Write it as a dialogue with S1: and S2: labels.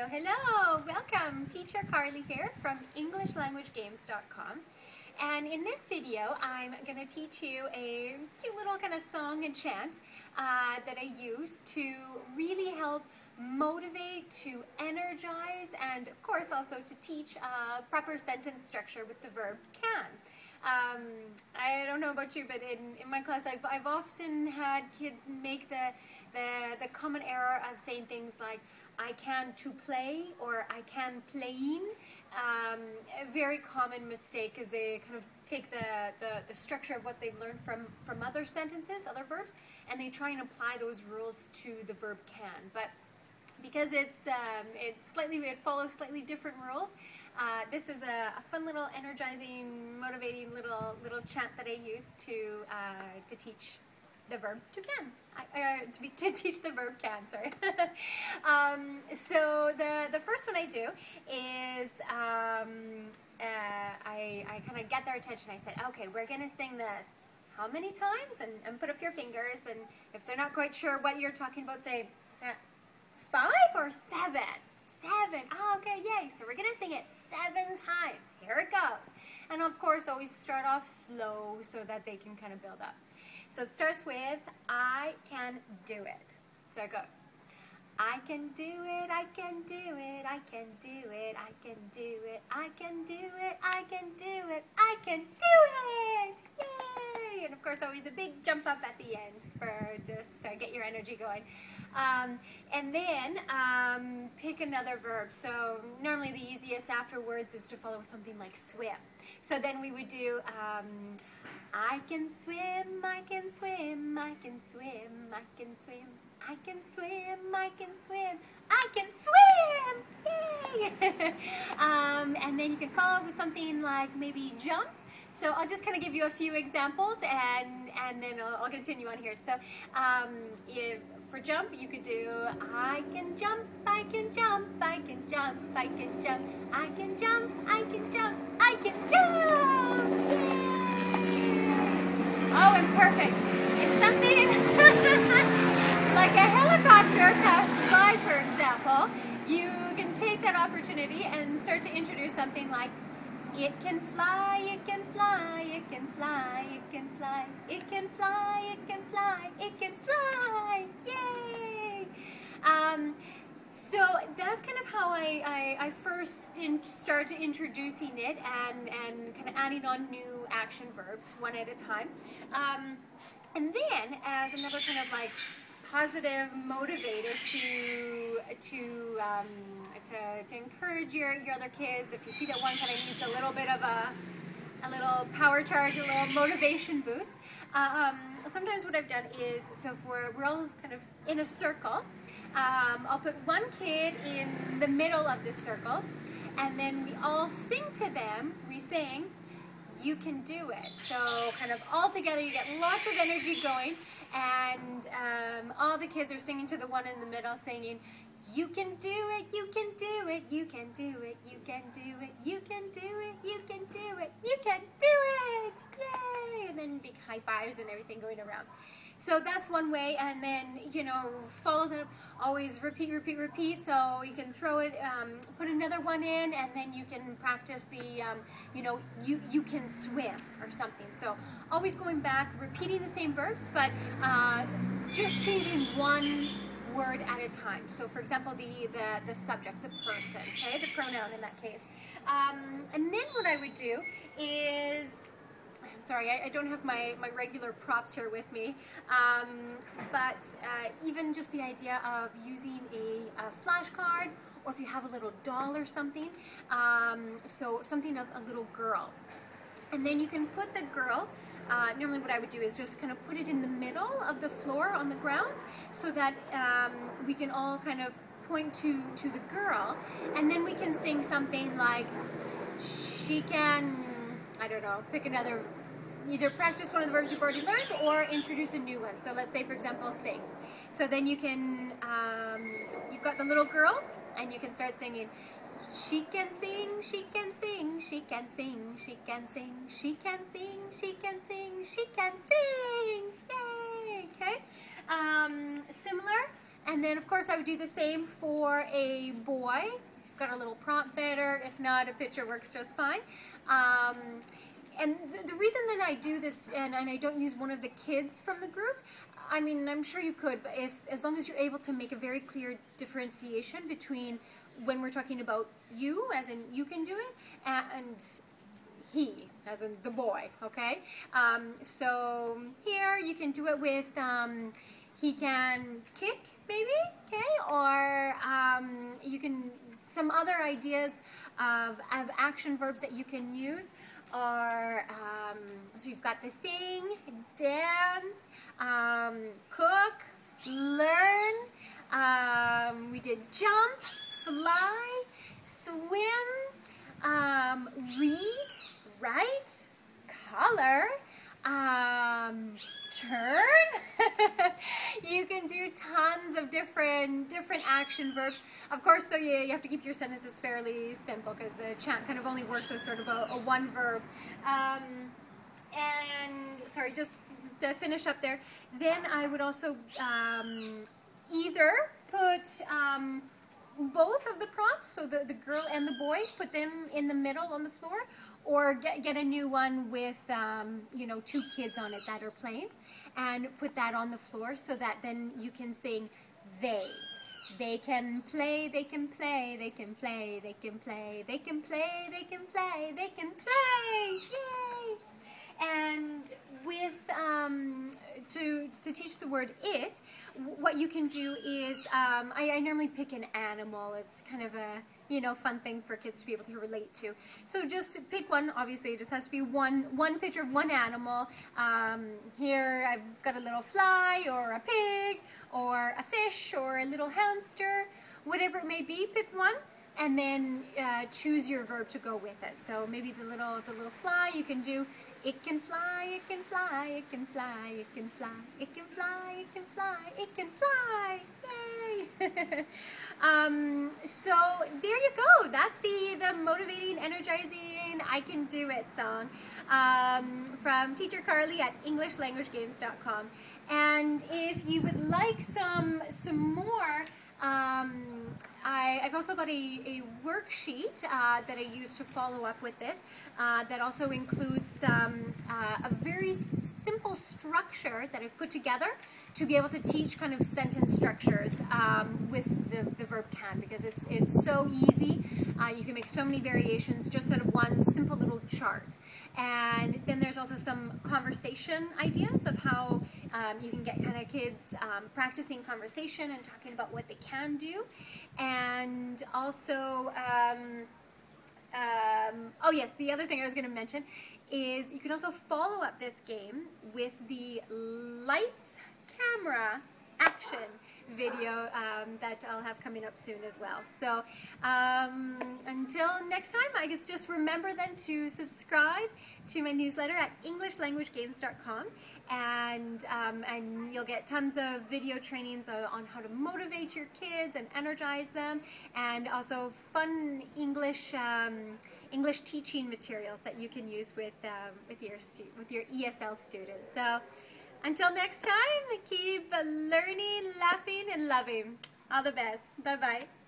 S1: Hello, hello. Welcome. Teacher Carly here from EnglishLanguageGames.com. And in this video, I'm going to teach you a cute little kind of song and chant uh, that I use to really help motivate, to energize, and of course also to teach uh, proper sentence structure with the verb can. Um, I don't know about you, but in, in my class, I've, I've often had kids make the, the, the common error of saying things like, I can to play or I can playing. Um, a very common mistake is they kind of take the, the, the, structure of what they've learned from, from other sentences, other verbs, and they try and apply those rules to the verb can. But because it's um, it slightly it follows slightly different rules. Uh, this is a, a, fun little energizing, motivating little little chant that I use to uh, to teach the verb to can. I, uh, to, be, to, teach the verb can, sorry. um, so the, the first one I do is um, uh, I, I kind of get their attention. I said, okay, we're going to sing this how many times? And, and put up your fingers. And if they're not quite sure what you're talking about, say, five or seven? Seven. Oh, okay, yay. So we're going to sing it seven times. Here it goes. And of course, always start off slow so that they can kind of build up. So it starts with, I can do it. So it goes. I can do it, I can do it, I can do it, I can do it, I can do it, I can do it, I can do it! Course always a big jump up at the end for just to get your energy going. Um, and then um, pick another verb. So normally the easiest afterwards is to follow with something like swim. So then we would do um, I can swim, I can swim, I can swim, I can swim, I can swim, I can swim, I can swim! Yay! um, and then you can follow up with something like maybe jump. So I'll just kind of give you a few examples and, and then I'll, I'll continue on here. So um, if, for jump, you could do I can jump, I can jump, I can jump, I can jump, I can jump, I can jump, I can jump! Yay! Oh, and perfect. If something like a helicopter passes by, for example, you can take that opportunity and start to introduce something like, it can fly, it can fly, it can fly, it can fly, it can fly, it can fly, it can fly, yay! Um, so that's kind of how I, I, I first in, started introducing it and, and kind of adding on new action verbs one at a time. Um, and then as another kind of like positive motivator to to, um, to, to encourage your, your other kids, if you see that one kind of needs a little bit of a, a little power charge, a little motivation boost, um, sometimes what I've done is, so if we're, we're all kind of in a circle, um, I'll put one kid in the middle of the circle, and then we all sing to them. We sing, you can do it. So kind of all together, you get lots of energy going, and um, all the kids are singing to the one in the middle, singing, you can do it, you can do it, you can do it, you can do it, you can do it, you can do it, you can do it, yay! And then big high fives and everything going around. So that's one way, and then, you know, follow them, always repeat, repeat, repeat, so you can throw it, um, put another one in, and then you can practice the, um, you know, you, you can swim or something. So always going back, repeating the same verbs, but uh, just changing one word at a time. So for example, the, the, the subject, the person, okay, the pronoun in that case. Um, and then what I would do is sorry, I, I, don't have my, my regular props here with me, um, but uh, even just the idea of using a, a flashcard or if you have a little doll or something, um, so something of a little girl. And then you can put the girl uh, normally what I would do is just kind of put it in the middle of the floor on the ground so that um, we can all kind of point to, to the girl and then we can sing something like she can, I don't know, pick another either practice one of the verbs you've already learned or introduce a new one. So let's say, for example, sing. So then you can, um, you've got the little girl, and you can start singing, she can sing, she can sing, she can sing, she can sing, she can sing, she can sing, she can sing. Yay! Okay. Um, similar And then of course I would do the same for a boy. got a little prompt better. If not, a picture works just fine. Um, and the, the, reason that I do this and, and I don't use one of the kids from the group, I mean, I'm sure you could, but if as long as you're able to make a very clear differentiation between when we're talking about you, as in you can do it, and he, as in the boy, okay? Um, so here you can do it with, um, he can kick, maybe, okay? Or um, you can, some other ideas of, of action verbs that you can use are, um, so you've got the sing, dance, um, cook, learn, um, we did jump, fly, swim, um, read, write, color, um, turn. you can do tons of different different action verbs. Of course, so you, you have to keep your sentences fairly simple because the chant kind of only works with sort of a, a one verb. Um, and sorry, just to finish up there, then I would also um, either put um, both of the props, so the, the girl and the boy, put them in the middle on the floor, or get, get a new one with, um, you know, two kids on it that are playing, and put that on the floor so that then you can sing they. They can play, they can play, they can play, they can play, they can play, they can play, they can play, yay! And with, um, to, to teach the word it, what you can do is, um, I, I normally pick an animal. It's kind of a, you know, fun thing for kids to be able to relate to. So just pick one, obviously it just has to be one, one picture of one animal. Um, here I've got a little fly or a pig or a fish or a little hamster, whatever it may be, pick one and then uh, choose your verb to go with it. So maybe the little the little fly you can do it can fly, it can fly, it can fly, it can fly, it can fly, it can fly, it can fly. Yay! um, so there you go. That's the the motivating, energizing, I can do it song um, from Teacher Carly at EnglishLanguageGames.com. And if you would like some some more. Um, I, have also got a, a worksheet uh, that I use to follow up with this uh, that also includes um, uh, a very simple structure that I've put together to be able to teach kind of sentence structures um, with the, the verb can because it's, it's so easy. Uh, you can make so many variations just out of one simple little chart. And then there's also some conversation ideas of how um, you can get kind of kids um, practicing conversation and talking about what they can do. And also, um, um, oh yes, the other thing I was going to mention is you can also follow up this game with the lights, camera, action video um, that I'll have coming up soon as well. So um, until next time, I guess just remember then to subscribe to my newsletter at EnglishLanguageGames.com and, um, and you'll get tons of video trainings on how to motivate your kids and energize them and also fun English um, English teaching materials that you can use with, um, with, your, with your ESL students. So until next time, keep learning, laughing, and loving. All the best. Bye-bye.